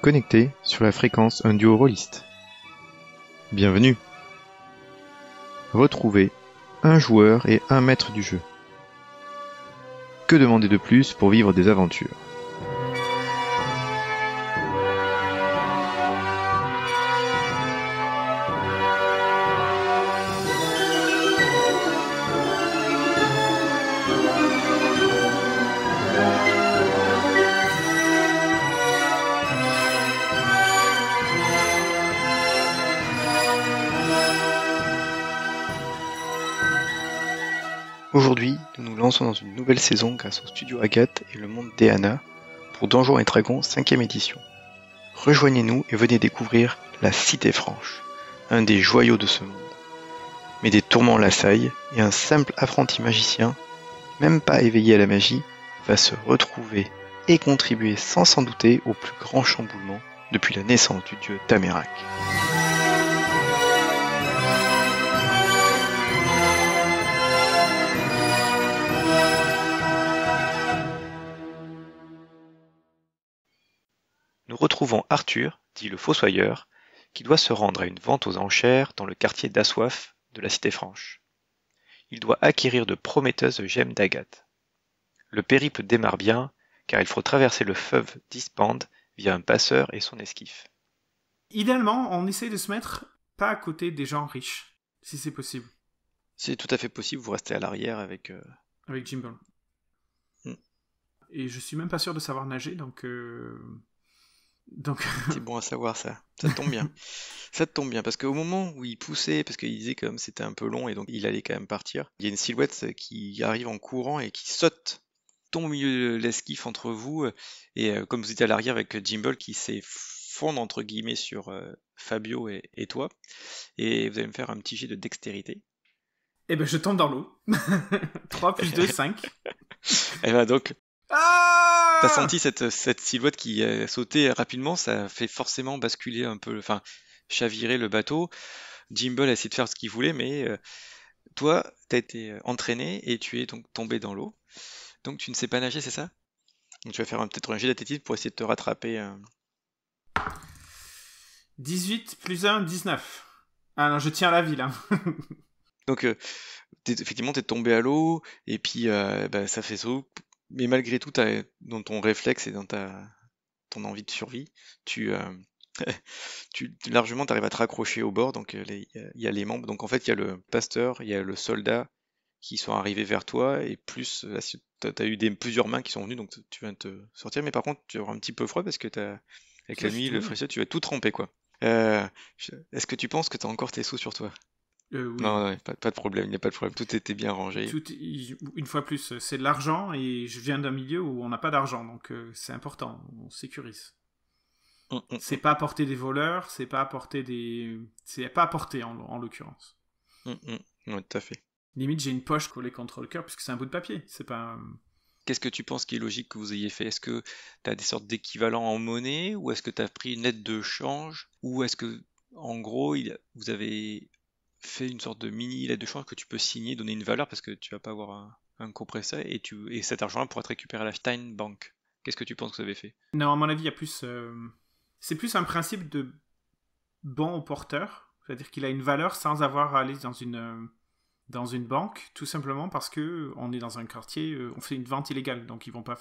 connecté sur la fréquence un duo. Bienvenue. Retrouvez un joueur et un maître du jeu. Que demander de plus pour vivre des aventures? Aujourd'hui, nous nous lançons dans une nouvelle saison grâce au studio Agathe et le monde d'Eana pour Donjons et Dragons 5ème édition. Rejoignez-nous et venez découvrir la Cité Franche, un des joyaux de ce monde. Mais des tourments l'assaillent et un simple apprenti magicien, même pas éveillé à la magie, va se retrouver et contribuer sans s'en douter au plus grand chamboulement depuis la naissance du dieu Tamérak. Nous retrouvons Arthur, dit le Fossoyeur, qui doit se rendre à une vente aux enchères dans le quartier d'Assoif de la Cité Franche. Il doit acquérir de prometteuses gemmes d'agate. Le périple démarre bien, car il faut traverser le fleuve d'Ispande via un passeur et son esquif. Idéalement, on essaie de se mettre pas à côté des gens riches, si c'est possible, C'est tout à fait possible, vous restez à l'arrière avec... euh, avec Jimbo. Hmm. Et je suis même pas sûr de savoir nager, donc. euh, Donc. C'est bon à savoir ça. Ça tombe bien. ça tombe bien parce qu'au moment où il poussait, parce qu'il disait comme c'était un peu long et donc il allait quand même partir, il y a une silhouette qui arrive en courant et qui saute, tombe au milieu de l'esquif entre vous et euh, comme vous étiez à l'arrière avec Jimble qui s'est fondre entre guillemets sur euh, Fabio et, et toi et vous allez me faire un petit jet de dextérité. Eh ben, je tombe dans l'eau. 3 plus 2, 5. Et ben donc Ah T'as senti cette, cette silhouette qui a sauté rapidement, ça fait forcément basculer un peu, enfin, chavirer le bateau. Jimble a essayé de faire ce qu'il voulait, mais euh, toi, t'as été euh, entraîné et tu es donc tombé dans l'eau. Donc tu ne sais pas nager, c'est ça? Donc tu vas faire un- peut-être un jet d'athlétisme pour essayer de te rattraper. euh. 18 plus 1, 19. Ah non, je tiens la vie là. Donc euh, t'es- effectivement, t'es tombé à l'eau et puis euh, bah, ça fait ça. Mais malgré tout, dans ton réflexe et dans ta ton envie de survie, tu, euh, tu largement t'arrives à te raccrocher au bord. Donc euh, il y, a- les membres. Donc en fait, il y a le pasteur, il y a le soldat qui sont arrivés vers toi et plus euh, si t'as as eu des, plusieurs mains qui sont venues, donc tu viens de te sortir. Mais par contre, tu auras un petit peu froid parce que t'as avec la nuit, le fraîcheur, tu vas tout tremper quoi. Euh, Est-ce que tu penses que t'as encore tes sous sur toi? Euh, oui. Non, non, pas, pas de problème, il n'y a pas de problème, tout était bien rangé. Tout- une fois plus, c'est de l'argent et je viens d'un milieu où on n'a pas d'argent, donc euh, c'est important, on sécurise. Hum, hum. C'est pas apporter des voleurs, c'est pas apporter des. C'est pas apporter en, en l'occurrence. Hum. Ouais, tout à fait. Limite, j'ai une poche collée contre le cœur puisque c'est un bout de papier. C'est pas. Qu'est-ce que tu penses qui est logique que vous ayez fait? Est-ce que tu as des sortes d'équivalents en monnaie ou est-ce que tu as pris une lettre de change ou est-ce que, en gros, il- vous avez fait une sorte de mini lettre de change que tu peux signer, donner une valeur parce que tu vas pas avoir un, un et, cet argent-là pourra être récupéré à la Steinbank. Qu'est-ce que tu penses que vous avez fait? Non, à mon avis, il y a plus. euh, C'est plus un principe de bon au porteur. C'est-à-dire qu'il a une valeur sans avoir à aller dans une, euh, dans une banque, tout simplement parce que on est dans un quartier, euh, on fait une vente illégale, donc ils vont pas,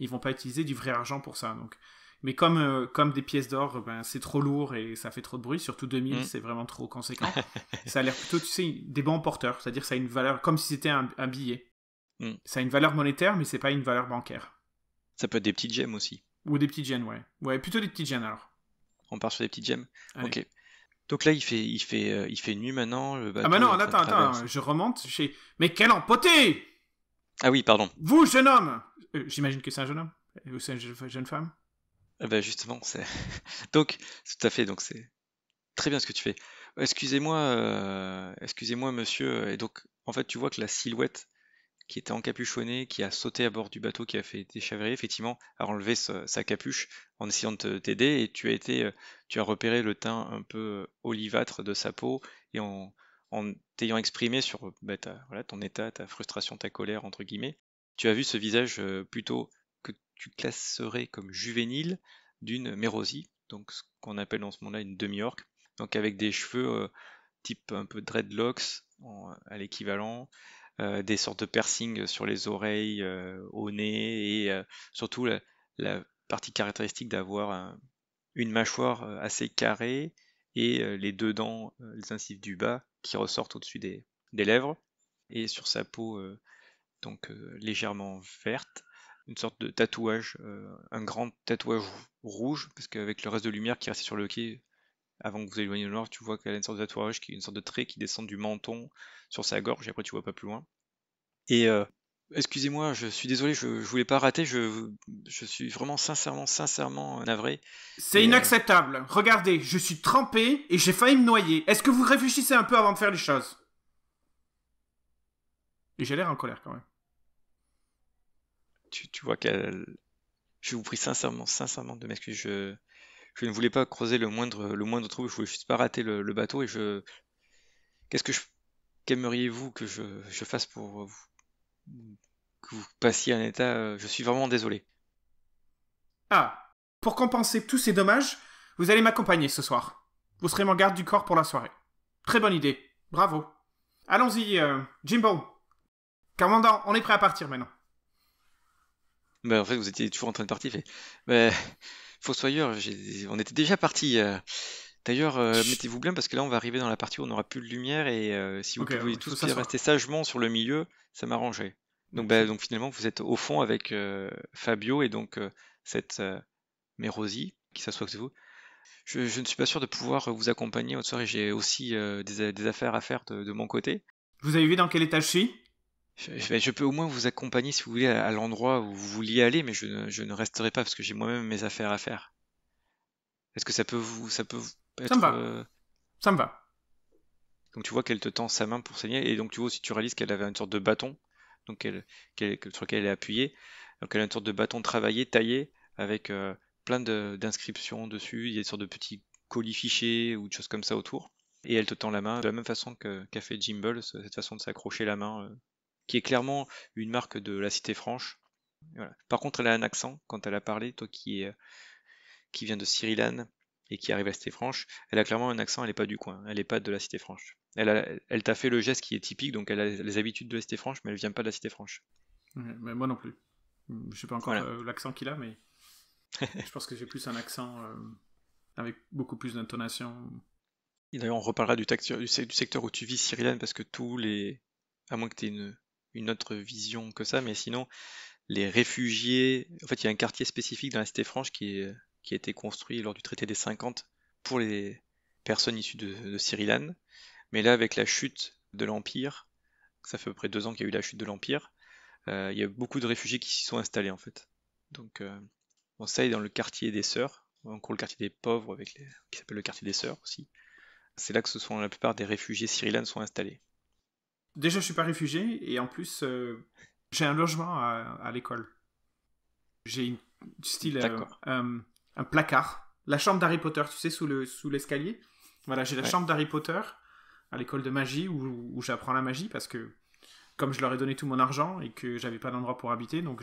vont pas utiliser du vrai argent pour ça. Mais comme, euh, comme des pièces d'or, ben, c'est trop lourd et ça fait trop de bruit, surtout 2000, Mm. c'est vraiment trop conséquent. ça a l'air plutôt, tu sais, des bons porteurs, c'est-à-dire ça a une valeur comme si c'était un, un billet. Mm. Ça a une valeur monétaire, mais c'est pas une valeur bancaire. Ça peut être des petites gemmes aussi. Ou des petites gènes, ouais. Ouais, plutôt des petites gènes alors. On part sur des petites gemmes. Allez. Ok. Donc là, il fait, il fait, euh, il fait nuit maintenant. Le Ah bah non, attends, attends, je remonte chez... Mais quel empoté Ah oui, pardon. Vous, jeune homme Euh, J'imagine que c'est un jeune homme Ou c'est une jeune femme Ah bah justement, c'est donc tout à fait, donc c'est très bien ce que tu fais. Excusez-moi, euh, excusez-moi monsieur. Et donc en fait, tu vois que la silhouette qui était encapuchonnée, qui a sauté à bord du bateau, qui a fait déchavirer, effectivement, a enlevé sa, capuche en essayant de t'aider, et tu as été, euh, tu as repéré le teint un peu euh, olivâtre de sa peau, et en, t'ayant exprimé sur bah, ton état, ta frustration, ta colère entre guillemets, tu as vu ce visage plutôt tu classerais comme juvénile d'une Mérosie, donc ce qu'on appelle en ce moment-là une demi-orque, donc avec des cheveux type un peu dreadlocks à l'équivalent, des sortes de piercings sur les oreilles, au nez et surtout la, partie caractéristique d'avoir une mâchoire assez carrée et les deux dents, les incisives du bas, qui ressortent au-dessus des, lèvres. Et sur sa peau donc légèrement verte une sorte de tatouage, un grand tatouage rouge, parce qu'avec le reste de lumière qui restait sur le quai, avant que vous éloigniez le noir, tu vois qu'elle a une sorte de tatouage, qui est une sorte de trait qui descend du menton sur sa gorge, et après tu vois pas plus loin. Et excusez-moi, je suis désolé, je, je voulais pas rater, je, je suis vraiment sincèrement, sincèrement navré. C'est inacceptable. Regardez, je suis trempé et j'ai failli me noyer. Est-ce que vous réfléchissez un peu avant de faire les choses? Et j'ai l'air en colère quand même tu, vois qu'elle. Je vous prie sincèrement, sincèrement de m'excuser. Je, je ne voulais pas creuser le moindre, trou. Je voulais juste pas rater le, bateau et je. Qu'est-ce que je. Qu'aimeriez-vous que je, fasse pour que vous passiez un état. Euh, je suis vraiment désolé. Ah, pour compenser tous ces dommages, vous allez m'accompagner ce soir. Vous serez mon garde du corps pour la soirée. Très bonne idée. Bravo. Allons-y, euh, Jimbo. Commandant, on est prêt à partir maintenant. Bah, en fait, vous étiez toujours en train de partir. Fait, bah, Fossoyeur, on était déjà parti. Euh. D'ailleurs, euh, mettez-vous bien parce que là, on va arriver dans la partie où on n'aura plus de lumière et euh, si vous pouviez tous rester sagement sur le milieu, ça m'arrangerait. Donc, bah, donc finalement, vous êtes au fond avec Fabio et donc cette Mérosie qui s'assoit avec vous. Je, je ne suis pas sûr de pouvoir vous accompagner votre soirée. J'ai aussi des, affaires à faire de, mon côté. Vous avez vu dans quel état je suis? Je, peux au moins vous accompagner si vous voulez à, l'endroit où vous vouliez aller, mais je, ne resterai pas parce que j'ai moi-même mes affaires à faire. Est-ce que ça peut vous, ça peut être, Ça me va. Euh, ça me va. Donc tu vois qu'elle te tend sa main pour saigner, et donc tu vois aussi tu réalises qu'elle avait une sorte de bâton, donc sur lequel elle est appuyée. Donc elle a une sorte de bâton travaillé, taillé, avec euh, plein d'inscriptions dessus. Il y a une sorte de petits colis fichés ou de choses comme ça autour. Et elle te tend la main de la même façon qu'a fait Jimble, cette façon de s'accrocher la main euh, qui est clairement une marque de la cité franche. Par contre, elle a un accent quand elle a parlé, toi qui, est, qui viens de Cyrilane et qui arrive à la cité franche, elle a clairement un accent, elle n'est pas du coin, elle n'est pas de la cité franche. Elle, elle t'a fait le geste qui est typique, donc elle a les habitudes de la cité franche, mais elle vient pas de la cité franche. mais moi non plus. Je sais pas encore euh, l'accent qu'il a, mais je pense que j'ai plus un accent euh, avec beaucoup plus d'intonation. D'ailleurs, on reparlera du, du, secteur où tu vis, Cyrilane, parce que tous les. À moins que tu aies une, une autre vision que ça, mais sinon, les réfugiés, en fait, il y a un quartier spécifique dans la Cité Franche qui, a été construit lors du traité des 50 pour les personnes issues de, de Mais là, avec la chute de l'Empire, ça fait à peu près deux ans qu'il y a eu la chute de l'Empire, euh, il y a beaucoup de réfugiés qui s'y sont installés en fait. Donc, euh, ça est dans le quartier des Sœurs, encore le quartier des pauvres, avec qui s'appelle le quartier des Sœurs aussi. C'est là que la plupart des réfugiés syrilanes sont installés. Déjà, je suis pas réfugié et en plus, euh, j'ai un logement à, l'école. J'ai une style euh, un placard, la chambre d'Harry Potter, tu sais, sous le sous l'escalier. Voilà, j'ai la chambre d'Harry Potter à l'école de magie où, j'apprends la magie parce que comme je leur ai donné tout mon argent et que j'avais pas d'endroit pour habiter, donc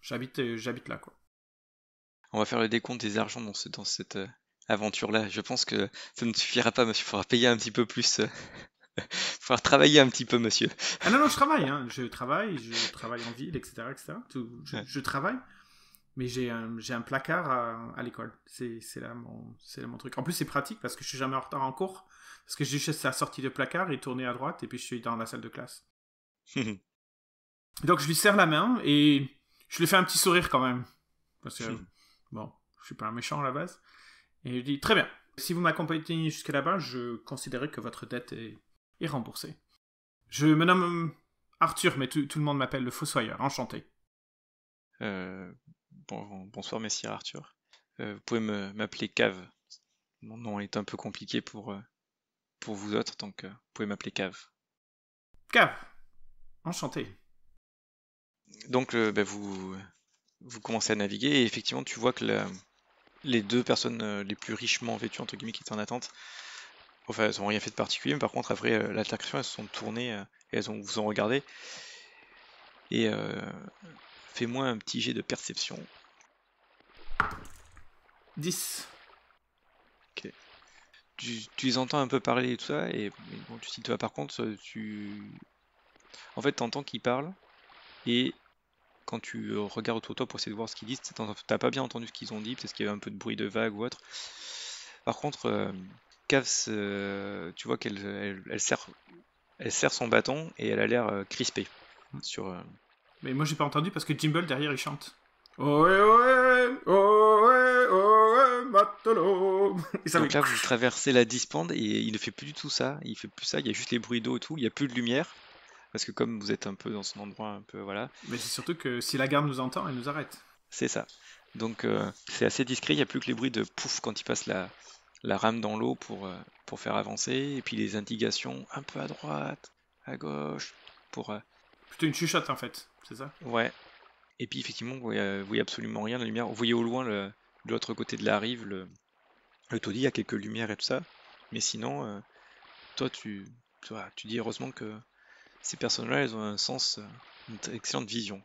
j'habite euh, j'habite là quoi. On va faire le décompte des argents dans, dans cette aventure là. Je pense que ça ne suffira pas, monsieur. Il faudra payer un petit peu plus Faut travailler un petit peu, monsieur. Ah non, non, je travaille. Hein. Je travaille, je travaille en ville, etc. etc. je, travaille, mais j'ai un, un, placard à, l'école. C'est là, mon, là mon truc. En plus, c'est pratique parce que je suis jamais en retard en cours. Parce que j'ai juste la sortie de placard et tourner à droite, et puis je suis dans la salle de classe. Donc je lui serre la main et je lui fais un petit sourire quand même. Parce que, bon, je suis pas un méchant à la base. Et je dis, très bien. Si vous m'accompagnez jusqu'à là-bas, je considérerai que votre dette est et remboursé. Je me nomme Arthur, mais tout, le monde m'appelle le Fossoyeur. Enchanté. Euh, bonsoir, messire Arthur. Euh, vous pouvez m'appeler Cave. Mon nom est un peu compliqué pour, euh, pour vous autres, donc vous pouvez m'appeler Cave. Cave. Enchanté. Donc, ben, vous, vous commencez à naviguer et effectivement, tu vois que les deux personnes les plus richement vêtues, entre guillemets, qui étaient en attente, Enfin, elles n'ont rien fait de particulier, mais par contre, après euh, l'attraction, elles se sont tournées euh, et elles ont, vous ont regardé. Et euh, fais-moi un petit jet de perception. 10. Tu, tu les entends un peu parler et tout ça, et bon, tu cites pas par contre, euh, tu. En fait, t'entends qu'ils parlent, et quand tu regardes autour de toi pour essayer de voir ce qu'ils disent, t'as pas bien entendu ce qu'ils ont dit, peut-être qu'il y avait un peu de bruit de vague ou autre. Par contre, euh, Cavs, euh, tu vois qu'elle elle, elle serre, elle serre son bâton et elle a l'air euh, crispée. Sur, euh, Mais moi, j'ai pas entendu parce que Jimble derrière il chante. Ohé, ohé, ohé, ohé, matelot. Et ça Donc là, vous traversez la dispande et il ne fait plus du tout ça. Il fait plus ça. Il y a juste les bruits d'eau et tout. Il n'y a plus de lumière. Parce que comme vous êtes un peu dans son endroit, un peu voilà, Mais c'est surtout que si la garde nous entend, elle nous arrête. c'est ça. Donc euh, c'est assez discret. Il n'y a plus que les bruits de pouf quand il passe la, la rame dans l'eau pour, euh, pour faire avancer. Et puis les indications un peu à droite, à gauche. Pour, euh, Plutôt une chuchote en fait, c'est ça? Ouais. Et puis effectivement, vous voyez, euh, vous voyez absolument rien. La lumière, vous voyez au loin le, de l'autre côté de la rive le, le taudis. Il y a quelques lumières et tout ça. Mais sinon, euh, toi, tu, toi, tu dis heureusement que ces personnes-là, elles ont un sens, euh, une excellente vision.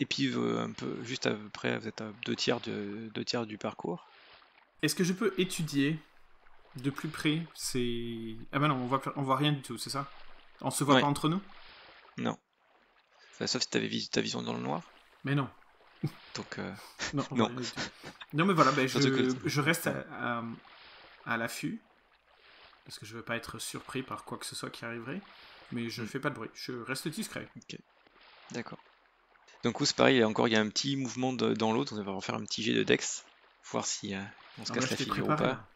Et puis euh, un peu, juste à peu près, vous êtes à deux tiers, de, deux tiers du parcours. Est-ce que je peux étudier de plus près ces... Ah bah non, on voit, on voit rien du tout, c'est ça? On se voit Ouais. pas entre nous? Non. Enfin, sauf si tu avais ta vision dans le noir. Mais non. Donc, euh, Non, on Non. mais voilà, ben, je, je reste à, à- à l'affût. Parce que je veux pas être surpris par quoi que ce soit qui arriverait. Mais je Mm. fais pas de bruit, je reste discret. d'accord. Donc, c'est pareil, il y a encore il y a un petit mouvement de- dans. Donc, on va refaire un petit jet de Dex. Voir si euh, on se casse la figure ou pas.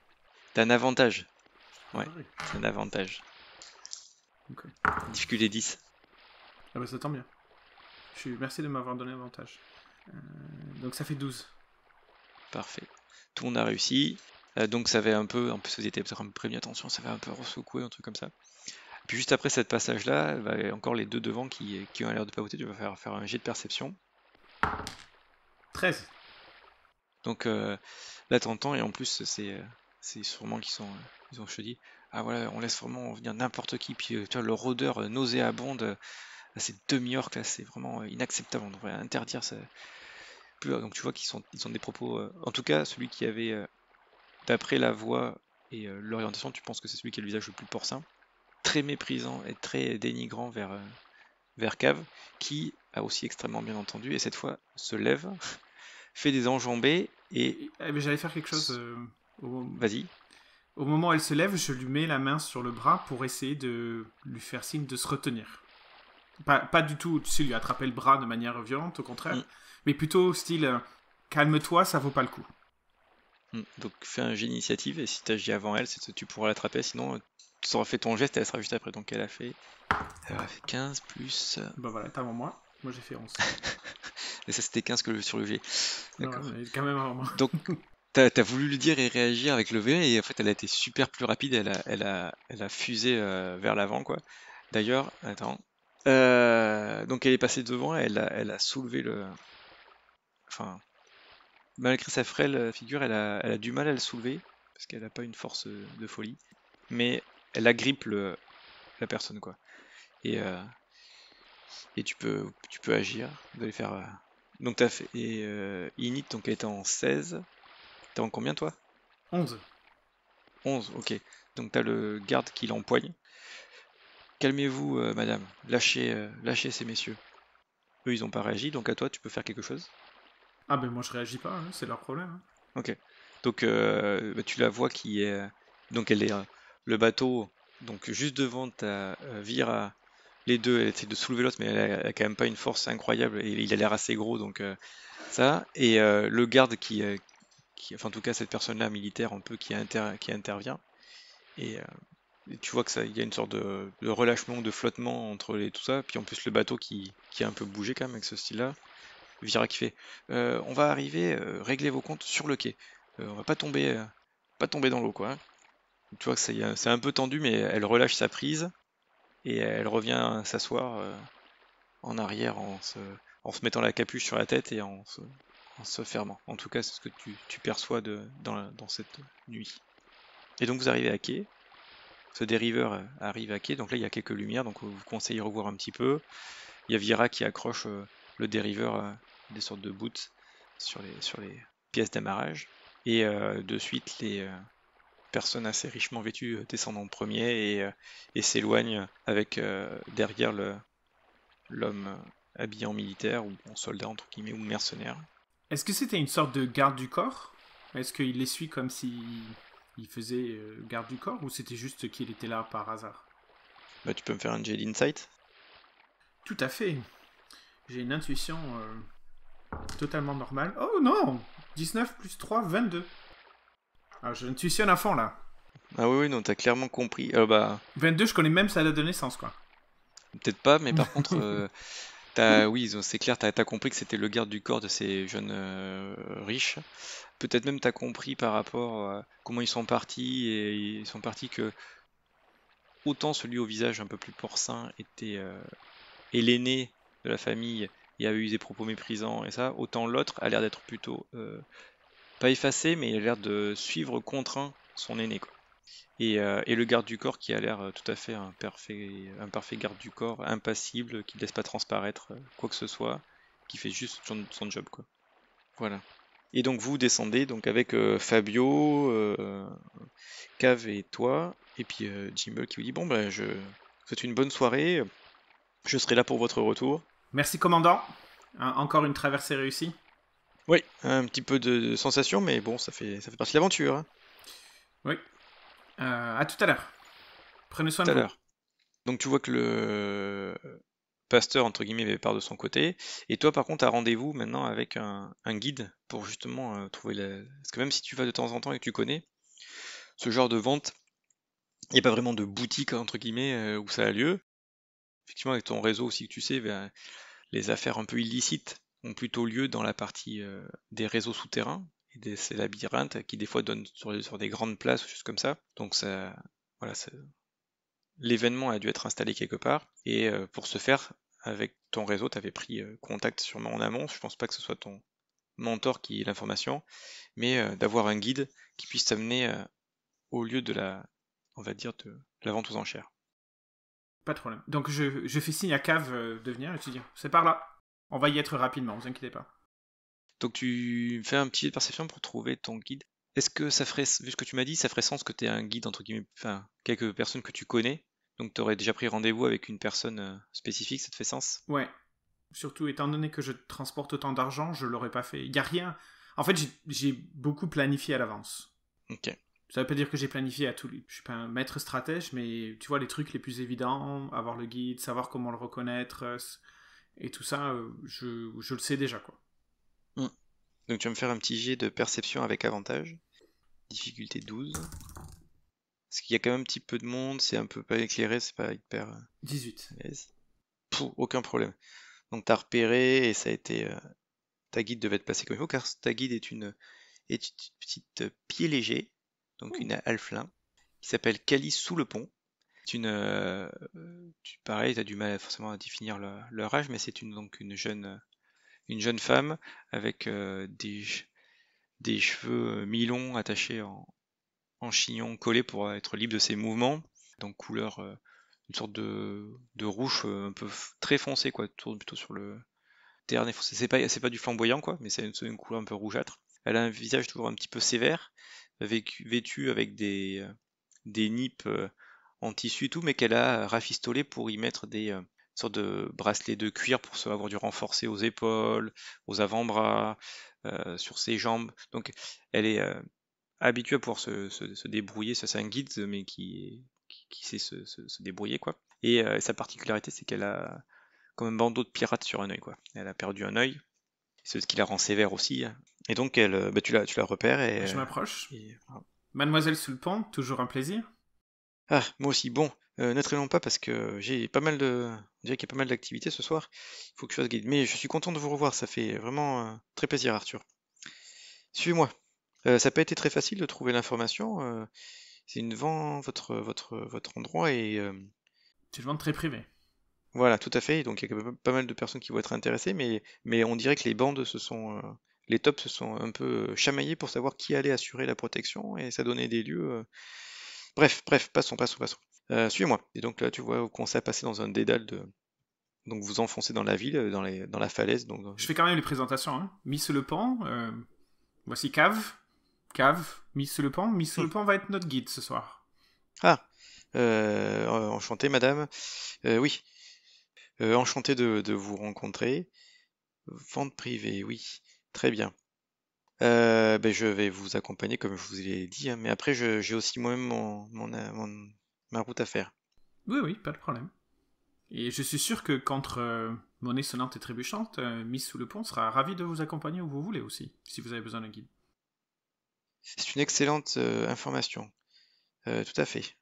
T'as un avantage. Ouais. C'est un avantage. Difficulté 10. Ah bah ça tombe bien. Je suis... Merci de m'avoir donné avantage. Euh, donc ça fait 12. Parfait. Tout monde a réussi. Euh, donc ça avait un peu, en plus vous étiez peut-être un peu prévenu, attention, ça va un peu ressecouer, un truc comme ça. Puis juste après cette passage-là, bah, encore les deux devant qui, qui ont l'air de pavoter. Tu vas faire, faire un jet de perception. 13. Donc euh, là t'entends et en plus c'est euh, c'est sûrement qu'ils sont euh, ils ont dit ah voilà on laisse vraiment venir n'importe qui. Puis tu vois leur odeur nauséabonde euh, à ces demi-orques là c'est vraiment inacceptable. On devrait interdire ça donc tu vois qu'ils sont ils ont des propos en tout cas celui qui avait d'après la voix et l'orientation tu penses que c'est celui qui a le visage le plus porcin très méprisant et très dénigrant vers vers Cave qui a aussi extrêmement bien entendu et cette fois se lève fait des enjambées et Eh ben, J'allais faire quelque chose. euh, au... vas-y au moment où elle se lève, je lui mets la main sur le bras pour essayer de lui faire signe de se retenir. Pas, pas du tout, tu sais, lui attraper le bras de manière violente, au contraire. Mm. Mais plutôt style euh, calme-toi, ça vaut pas le coup. Hmm, Donc fais un jet d'initiative et si tu agis avant elle, tu pourras l'attraper, sinon euh, tu auras fait ton geste et elle sera juste après. Donc elle a fait, elle a fait 15 plus... Bah voilà, t'es avant moi. Moi j'ai fait 11. Et ça c'était 15 que le- sur le. Non, D'accord. quand même. Donc t'as as voulu lui dire et réagir avec le V et en fait elle a été super plus rapide, elle a, elle a, elle a fusé euh, vers l'avant quoi. D'ailleurs, attends. Euh, donc elle est passée devant, elle a, elle a soulevé le... Enfin, malgré sa frêle figure, elle a, elle a du mal à le soulever parce qu'elle n'a pas une force euh, de folie. Mais elle agrippe le, la personne quoi. Et, euh, et tu peux, tu peux agir, vous allez faire... Donc t'as fait... Et euh, Init, donc elle était en 16. T'es en combien toi? 11. 11, ok. Donc t'as le garde qui l'empoigne. Calmez-vous, euh, madame. Lâchez, euh, lâchez ces messieurs. Eux, ils ont pas réagi, donc à toi, tu peux faire quelque chose? Ah ben moi je réagis pas, hein, c'est leur problème. hein. Ok. Donc euh, bah, tu la vois qui est... Donc elle est... le bateau, donc juste devant ta Vira, les deux, elle essaie de soulever l'autre, mais elle a, quand même pas une force incroyable, et il a l'air assez gros, donc euh, ça. Et euh, le garde qui, euh, qui... Enfin en tout cas cette personne-là, militaire, un peu, qui, inter- qui intervient. Et, tu vois que y a une sorte de, relâchement, de flottement entre les tout ça, puis en plus le bateau qui, a un peu bougé quand même avec ce style-là. Vira qui fait on va arriver, réglez vos comptes sur le quai. On va pas tomber, pas tomber dans l'eau quoi. hein. Tu vois que c'est un peu tendu, mais elle relâche sa prise et elle revient s'asseoir euh, en arrière en se, mettant la capuche sur la tête et en se, en se fermant. En tout cas, c'est ce que tu, perçois dans, cette nuit. Et donc vous arrivez à quai. Ce dériveur euh, arrive à quai, donc là il y a quelques lumières, donc vous conseillez de revoir un petit peu. Il y a Vira qui accroche euh, le dériveur, des sortes de boots sur les, sur les pièces d'amarrage. Et de suite, les personnes assez richement vêtues descendent en premier et, s'éloignent avec derrière l'homme habillé en militaire ou en soldat entre guillemets ou mercenaire. Est-ce que c'était une sorte de garde du corps? Est-ce qu'il les suit comme si il faisait garde du corps ou c'était juste qu'il était là par hasard? Bah, tu peux me faire un jet d'insight Tout à fait. J'ai une intuition euh, totalement normale. Oh non 19 plus 3, 22. Alors, je intuitionne à fond là. Ah oui, oui, non, t'as clairement compris. Euh, bah... 22, je connais même sa date de naissance, quoi. Peut-être pas, mais par contre, euh, as, oui, c'est clair, t'as as compris que c'était le garde du corps de ces jeunes riches. Peut-être même t'as compris par rapport à comment ils sont partis, et ils sont partis que autant celui au visage un peu plus porcin était euh, l'aîné de la famille et avait eu des propos méprisants et ça, autant l'autre a l'air d'être plutôt euh, pas effacé, mais il a l'air de suivre contraint son aîné. Euh, et, le garde du corps qui a l'air tout à fait un parfait, garde du corps, impassible, qui ne laisse pas transparaître quoi que ce soit, qui fait juste son, job. Voilà. Et donc vous descendez donc avec Fabio, Cave et toi, et puis euh, Jimble qui vous dit Bon, ben, je souhaite une bonne soirée. Je serai là pour votre retour. Merci, commandant. encore une traversée réussie. Oui, un petit peu de, sensation, mais bon, ça fait, ça fait partie de l'aventure. Hein. Oui. Euh, à tout à l'heure. Prenez soin de vous. l'heure. Donc tu vois que le pasteur, entre guillemets, part de son côté. Et toi, par contre, as rendez-vous maintenant avec un, guide pour justement euh, trouver la... Parce que même si tu vas de temps en temps et que tu connais, ce genre de vente, il n'y a pas vraiment de boutique entre guillemets euh, où ça a lieu. Effectivement, avec ton réseau aussi que tu sais, ben, les affaires un peu illicites ont plutôt lieu dans la partie euh, des réseaux souterrains et des ces labyrinthes qui des fois donnent sur, des grandes places ou choses comme ça. Donc ça, voilà, l'événement a dû être installé quelque part et euh, pour ce faire, avec ton réseau, tu avais pris contact sûrement en amont. Je pense pas que ce soit ton mentor qui ait l'information, mais d'avoir un guide qui puisse t'amener au lieu de la, on va dire, de la vente aux enchères. Pas de problème. Donc je, fais signe à Cave euh, de venir et tu dis, c'est par là. On va y être rapidement, vous inquiétez pas. Donc tu fais un petit perception pour trouver ton guide. Est-ce que ça ferait, vu ce que tu m'as dit, ça ferait sens que tu es un guide, entre guillemets, enfin, quelques personnes que tu connais? Donc tu aurais déjà pris rendez-vous avec une personne euh, spécifique, ça te fait sens? Ouais. Surtout étant donné que je transporte autant d'argent, je l'aurais pas fait. Il y a rien. En fait, j'ai beaucoup planifié à l'avance. Ok. Ça veut pas dire que j'ai planifié à tous les... Je suis pas un maître stratège, mais tu vois, les trucs les plus évidents, avoir le guide, savoir comment le reconnaître, euh, et tout ça, euh, je, je le sais déjà, quoi. Hmm. Donc tu vas me faire un petit jet de perception avec avantage. Difficulté 12. Parce qu'il y a quand même un petit peu de monde, c'est un peu pas éclairé, c'est pas hyper... 18. Euh, aucun problème. Donc t'as repéré et ça a été... ta guide devait être placée comme il faut, car ta guide est une, est une petite pied léger donc une alflin, qui s'appelle Calice sous le pont. Une, euh, tu, pareil, tu as du mal forcément à définir leur âge, mais c'est une, donc une jeune, une jeune femme avec euh, des, cheveux mi-longs attachés en, en chignon collé pour être libre de ses mouvements, donc couleur, euh, une sorte de, rouge un peu très foncé, quoi, tourne plutôt sur le dernier foncé. C'est pas, du flamboyant, quoi, mais c'est une, couleur un peu rougeâtre. Elle a un visage toujours un petit peu sévère, vêtue avec des, euh, des nippes euh, en tissu et tout, mais qu'elle a rafistolé pour y mettre des euh, sortes de bracelets de cuir pour avoir du renforcé aux épaules, aux avant-bras, sur ses jambes. Donc elle est habituée à pouvoir se, se, débrouiller, ça c'est un guide, mais qui, qui, sait se, se, débrouiller quoi. Et sa particularité c'est qu'elle a comme un bandeau de pirate sur un œil quoi. Elle a perdu un œil, c'est ce qui la rend sévère aussi. Hein. Et donc, elle, euh, bah, tu, la, tu la repères et... Je m'approche. Mademoiselle Sulpan, toujours un plaisir. Ah, moi aussi. Bon, euh, ne traînons pas parce que j'ai pas mal de... On dirait qu'il y a pas mal d'activités ce soir. Il faut que je fasse guide. Mais je suis content de vous revoir. Ça fait vraiment euh, très plaisir, Arthur. Suivez-moi. ça n'a pas été très facile de trouver l'information. c'est une vente, votre, votre, votre endroit et... C'est une vente très privée. Voilà, tout à fait. Donc il y a pas mal de personnes qui vont être intéressées, mais, mais on dirait que les bandes se sont, euh, les tops se sont un peu euh, chamaillés pour savoir qui allait assurer la protection et ça donnait des lieux. Euh. Bref, bref, passons, passons, passons. Suivez-moi. Et donc là, tu vois, vous commencez à passer dans un dédale de. Donc vous enfoncez dans la ville, dans, dans la falaise. Donc... Je fais quand même les présentations. Hein. Miss Le Pan, voici Cave, Cave, Miss Le Pan. Miss Le Pan va être notre guide ce soir. Ah, euh, enchanté, madame. Euh, oui, euh, enchanté de, de vous rencontrer. Vente privée, oui, très bien. Euh, ben, je vais vous accompagner comme je vous l'ai dit, hein, mais après je- j'ai aussi moi-même mon, mon- mon- ma route à faire. Oui, oui, pas de problème. Et je suis sûr que contre euh, Monnaie sonnante et trébuchante, euh, Miss Sous le Pont sera ravie de vous accompagner où vous voulez aussi, si vous avez besoin d'un guide. C'est une excellente euh, information. Euh, tout à fait.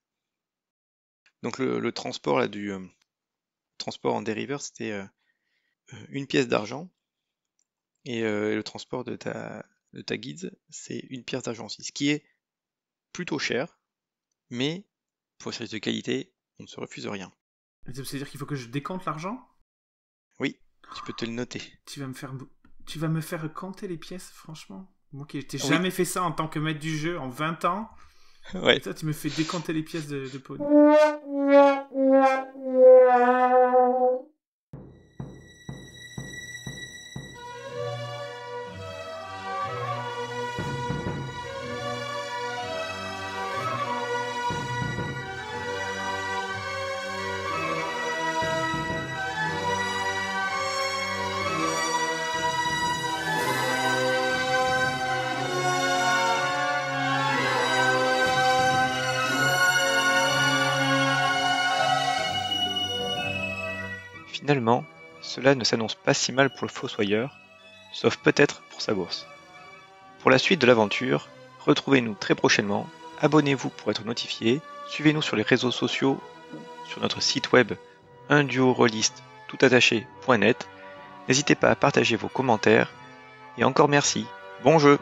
Donc le, le transport là, du euh, transport en dériveur, c'était euh, euh, une pièce d'argent et euh, le transport de ta, de ta guide, c'est une pièce d'argent aussi, ce qui est plutôt cher, mais pour un service de qualité, on ne se refuse rien. C'est-à-dire qu'il faut que je décompte l'argent? Oui, tu peux te le noter. Tu vas me faire tu vas me faire compter les pièces, franchement? Moi qui n'ai Oui. jamais fait ça en tant que maître du jeu en 20 ans, Ouais. et toi tu me fais décompter les pièces de, de Pony. Finalement, cela ne s'annonce pas si mal pour le fossoyeur, sauf peut-être pour sa bourse. Pour la suite de l'aventure, retrouvez-nous très prochainement, abonnez-vous pour être notifié, suivez-nous sur les réseaux sociaux ou sur notre site web unduorolist.net. N'hésitez pas à partager vos commentaires, et encore merci, bon jeu